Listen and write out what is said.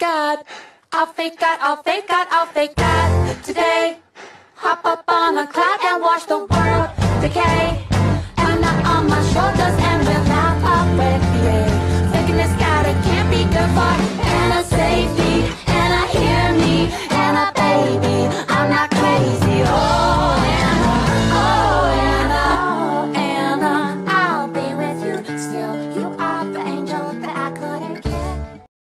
God. I'll fake God, I'll fake God, I'll fake God today. Hop up on a cloud and watch the world decay.